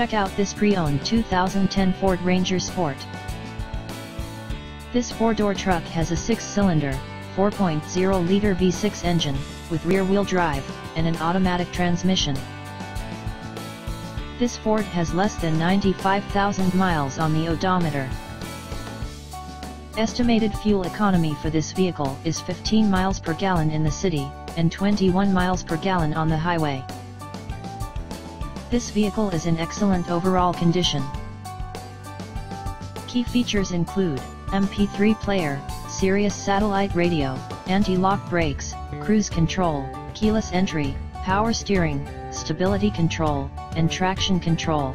Check out this pre-owned 2010 Ford Ranger Sport. This four-door truck has a six-cylinder, 4.0-liter V6 engine, with rear-wheel drive, and an automatic transmission. This Ford has less than 95,000 miles on the odometer. Estimated fuel economy for this vehicle is 15 miles per gallon in the city, and 21 miles per gallon on the highway. This vehicle is in excellent overall condition. Key features include, MP3 player, Sirius satellite radio, anti-lock brakes, cruise control, keyless entry, power steering, stability control, and traction control.